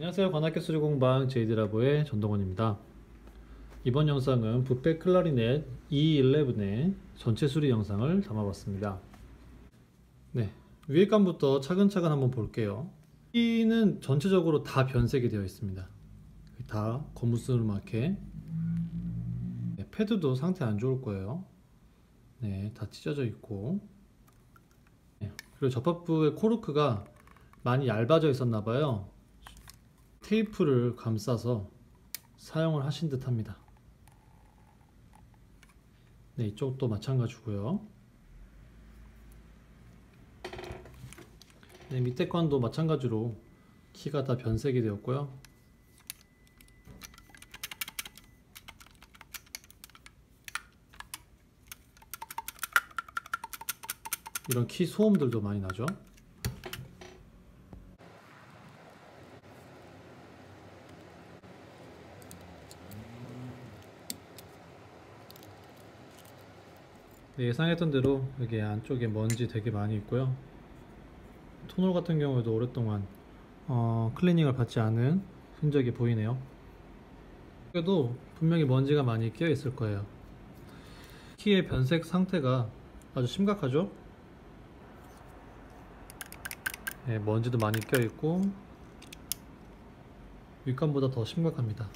안녕하세요. 관악기 수리 공방 제이드라보의 전동원입니다. 이번 영상은 붓백 클라리넷 E11의 전체 수리 영상을 담아봤습니다. 네 위에 감부터 차근차근 한번 볼게요. 키는 전체적으로 다 변색이 되어 있습니다. 다 거무스름하게 네, 패드도 상태 안 좋을 거예요. 네, 다 찢어져 있고. 네, 그리고 접합부의 코르크가 많이 얇아져 있었나 봐요 테이프를 감싸서 사용을 하신 듯 합니다. 네 이쪽도 마찬가지고요. 네, 밑에 관도 마찬가지로 키가 다 변색이 되었고요. 이런 키 소음들도 많이 나죠 예상했던 대로 여기 안쪽에 먼지 되게 많이 있고요. 토널 같은 경우에도 오랫동안 어, 클리닝을 받지 않은 흔적이 보이네요. 그래도 분명히 먼지가 많이 끼어 있을 거예요. 키의 변색 상태가 아주 심각하죠? 네, 먼지도 많이 껴 있고 윗감보다 더 심각합니다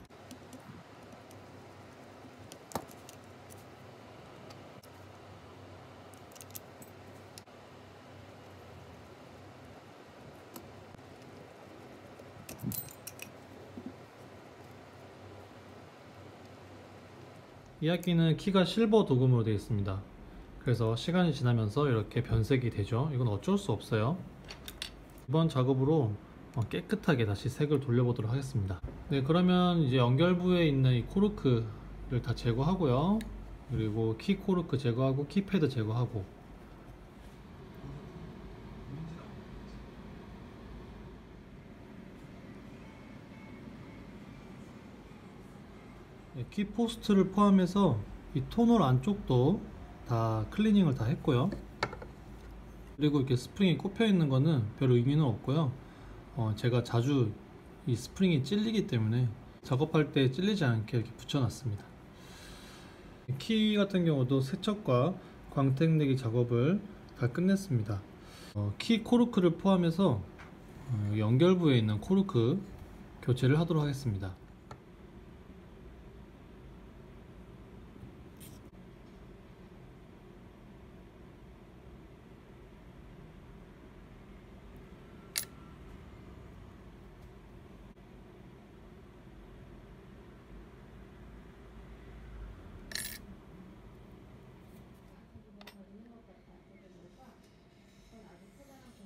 이 악기는 키가 실버 도금으로 되어 있습니다. 그래서 시간이 지나면서 이렇게 변색이 되죠. 이건 어쩔 수 없어요. 이번 작업으로 어, 깨끗하게 다시 색을 돌려보도록 하겠습니다. 네 그러면 이제 연결부에 있는 이 코르크를 다 제거하고요. 그리고 키 코르크 제거하고 키패드 제거하고 키 포스트를 포함해서 이 tone hole 안쪽도 다 클리닝을 다 했고요. 그리고 이렇게 스프링이 꼽혀 있는 거는 별 의미는 없고요. 어, 제가 자주 이 스프링이 찔리기 때문에 작업할 때 찔리지 않게 이렇게 붙여놨습니다. 키 같은 경우도 세척과 광택내기 작업을 다 끝냈습니다. 어, 키 코르크를 포함해서 어, 연결부에 있는 코르크 교체를 하도록 하겠습니다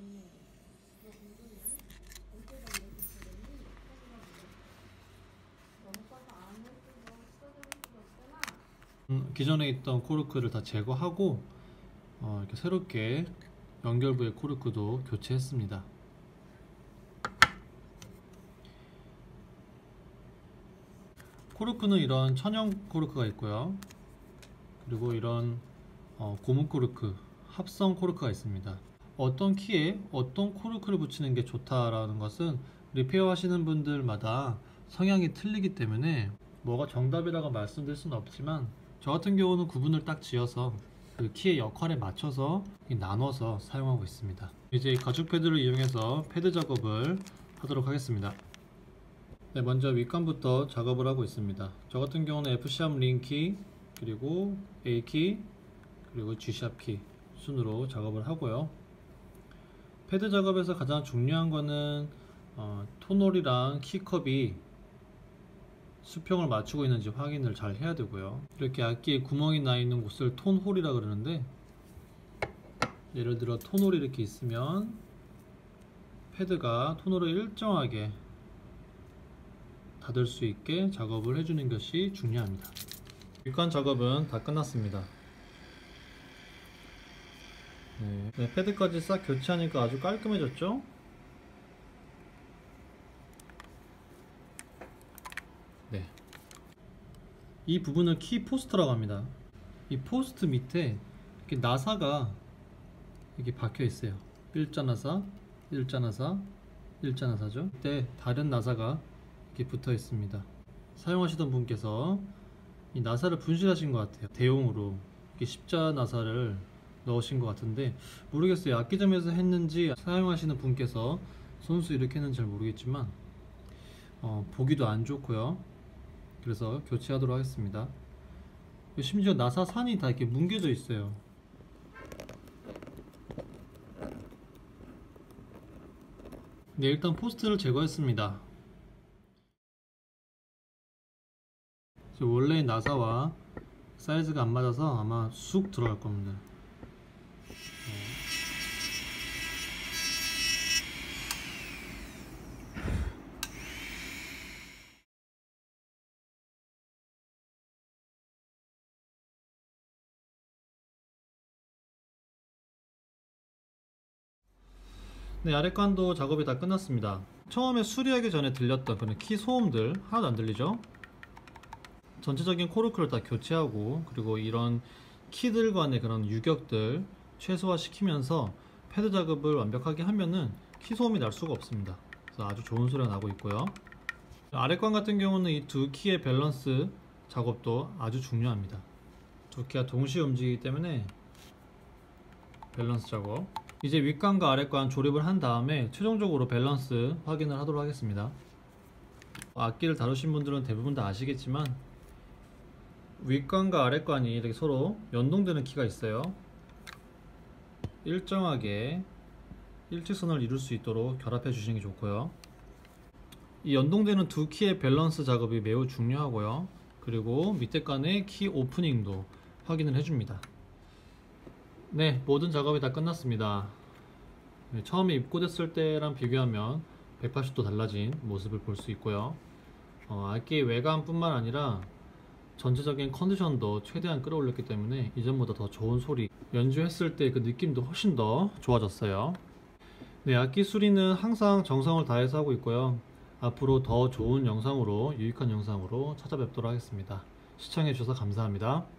음, 기존에 있던 코르크를 다 제거하고 어, 이렇게 새롭게 연결부의 코르크도 교체했습니다. 코르크는 이런 천연 코르크가 있고요. 그리고 이런 어, 고무 코르크, 합성 코르크가 있습니다. 어떤 키에 어떤 코르크를 붙이는 게 좋다라는 것은 repair 하시는 분들마다 성향이 틀리기 때문에 뭐가 정답이라고 말씀드릴 수는 없지만 저 같은 경우는 구분을 딱 지어서 그 키의 역할에 맞춰서 나눠서 사용하고 있습니다. 이제 가죽 패드를 이용해서 패드 작업을 하도록 하겠습니다. 네, 먼저 윗관부터 작업을 하고 있습니다. 저 같은 경우는 F sharp ring key 그리고 A키 그리고 G샵 키 순으로 작업을 하고요. 패드 작업에서 가장 중요한 거는 어, 톤홀이랑 키컵이 수평을 맞추고 있는지 확인을 잘 해야 되고요. 이렇게 악기에 구멍이 나 있는 곳을 톤홀이라 그러는데 예를 들어 톤홀이 이렇게 있으면 패드가 톤홀을 일정하게 닫을 수 있게 작업을 해주는 것이 중요합니다. 윗관 작업은 다 끝났습니다. 네, 네, 패드까지 싹 교체하니까 아주 깔끔해졌죠 이 부분을 키 포스트라고 합니다. 이 포스트 밑에 이렇게 나사가 이렇게 박혀 있어요. 일자 나사, 일자 나사, 일자 나사죠. 이때 다른 나사가 이렇게 붙어 있습니다. 사용하시던 분께서 이 나사를 분실하신 것 같아요. 대용으로 이렇게 십자 나사를 넣으신 것 같은데 모르겠어요. 악기점에서 했는지 사용하시는 분께서 손수 이렇게 했는지 잘 모르겠지만 어, 보기도 안 좋고요. 그래서 교체하도록 하겠습니다. 심지어 나사 산이 다 이렇게 뭉개져 있어요. 네, 일단 포스트를 제거했습니다. 원래 나사와 사이즈가 안 맞아서 아마 쑥 들어갈 겁니다. 네, 아랫관도 작업이 다 끝났습니다. 처음에 수리하기 전에 들렸던 그런 키 소음들 하나도 안 들리죠? 전체적인 코르크를 다 교체하고 그리고 이런 키들 간의 그런 유격들 최소화시키면서 패드 작업을 완벽하게 하면은 키 소음이 날 수가 없습니다. 그래서 아주 좋은 소리가 나고 있고요. 아랫관 같은 경우는 이 두 키의 밸런스 작업도 아주 중요합니다. 두 키가 동시에 움직이기 때문에 밸런스 작업 이제 윗관과 아랫관 조립을 한 다음에 최종적으로 밸런스 확인을 하도록 하겠습니다. 악기를 다루신 분들은 대부분 다 아시겠지만 윗관과 아랫관이 이렇게 서로 연동되는 키가 있어요. 일정하게 일직선을 이룰 수 있도록 결합해 주시는 게 좋고요. 이 연동되는 두 키의 밸런스 작업이 매우 중요하고요. 그리고 밑에 관의 키 오프닝도 확인을 해줍니다 네 모든 작업이 다 끝났습니다. 네, 처음에 입고됐을 때랑 비교하면 180도 달라진 모습을 볼 수 있고요. 어, 악기 외관뿐만 아니라 전체적인 컨디션도 최대한 끌어올렸기 때문에 이전보다 더 좋은 소리 연주했을 때 그 느낌도 훨씬 더 좋아졌어요. 네 악기 수리는 항상 정성을 다해서 하고 있고요. 앞으로 더 좋은 영상으로 유익한 영상으로 찾아뵙도록 하겠습니다. 시청해 주셔서 감사합니다